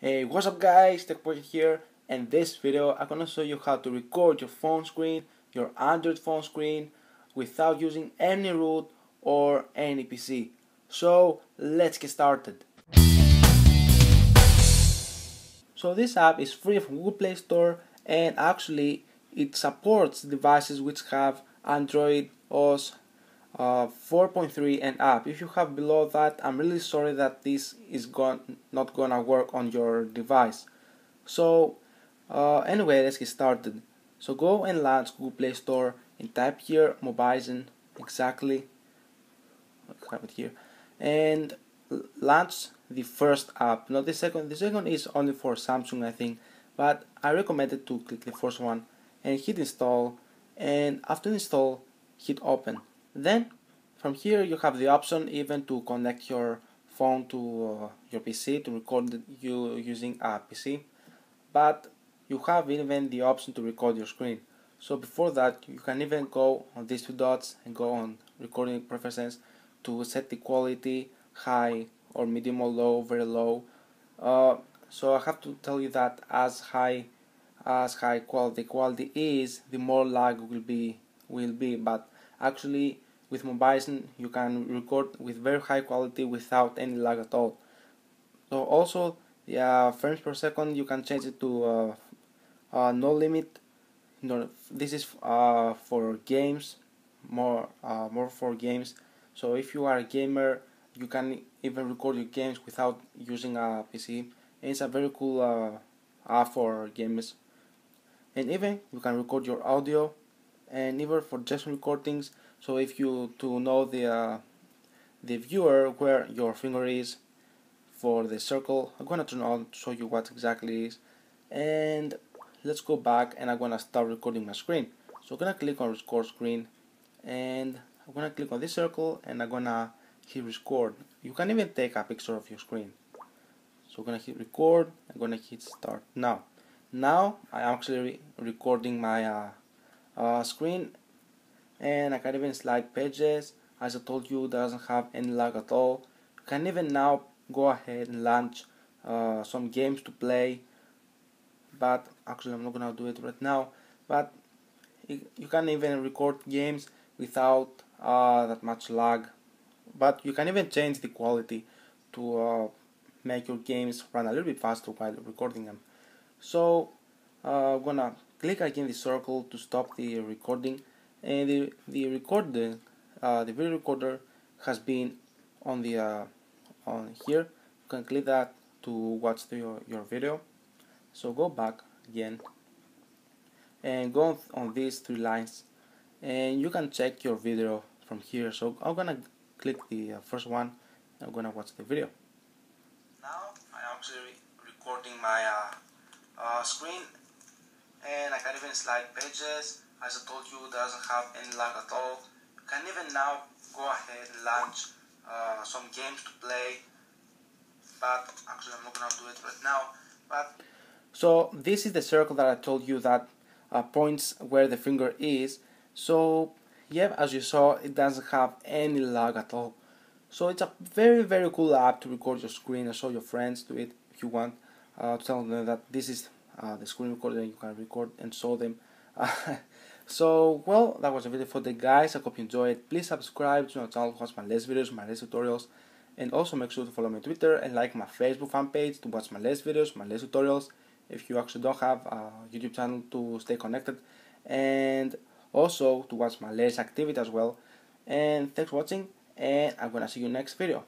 Hey, what's up guys, TechPocket here and this video I'm gonna show you how to record your phone screen, your Android phone screen without using any root or any PC. So let's get started. So this app is free from Google Play Store and actually it supports devices which have Android OS uh, 4.3 and up. If you have below that, I'm really sorry that this is going not gonna work on your device. So uh, anyway, let's get started. So go and launch Google Play Store and type here Mobizen exactly. Let's have it here and launch the first app, not the second. The second is only for Samsung, I think, but I recommend it to click the first one and hit install. And after install, hit open then from here you have the option even to connect your phone to uh, your PC to record you using a PC but you have even the option to record your screen. So before that you can even go on these two dots and go on recording preferences to set the quality high or medium or low very low. Uh, so I have to tell you that as high as high quality quality is the more lag will be will be. But actually with Mobizen you can record with very high quality without any lag at all. So also the uh, frames per second you can change it to uh, uh, no limit. No, this is uh, for games more uh, more for games. So if you are a gamer you can even record your games without using a PC and it's a very cool app for gamers. And even you can record your audio and even for just recordings. So if you to know the uh, the viewer where your finger is for the circle I'm gonna turn on to show you what exactly is. And let's go back and I'm gonna start recording my screen. So I'm gonna click on record screen and I'm gonna click on this circle and I'm gonna hit record. You can even take a picture of your screen. So I'm gonna hit record I'm gonna hit start. Now now I'm actually re recording my uh, uh, screen and I can even slide pages. As I told you doesn't have any lag at all. You can even now go ahead and launch uh, some games to play but actually I'm not gonna do it right now. But you can even record games without uh, that much lag. But you can even change the quality to uh, make your games run a little bit faster while recording them. So uh, I'm gonna click again the circle to stop the recording and the, the recorder uh, the video recorder has been on the uh, on here. You can click that to watch the, your, your video. So go back again and go on these three lines and you can check your video from here. So I'm gonna click the uh, first one. I'm gonna watch the video. Now I'm actually recording my uh, uh, screen and I can even slide pages. As I told you doesn't have any lag at all. You can even now go ahead and launch uh, some games to play. But actually I'm not gonna do it right now. But so this is the circle that I told you that uh, points where the finger is. So yeah as you saw it doesn't have any lag at all. So it's a very very cool app to record your screen and show your friends to it if you want uh, to tell them that this is uh, the screen recorder you can record and show them. So well that was a video for the guys. I hope you enjoyed it. Please subscribe to my channel to watch my latest videos my latest tutorials and also make sure to follow me on twitter and like my facebook fan page to watch my latest videos my latest tutorials if you actually don't have a youtube channel to stay connected and also to watch my latest activity as well. And thanks for watching and i'm gonna see you next video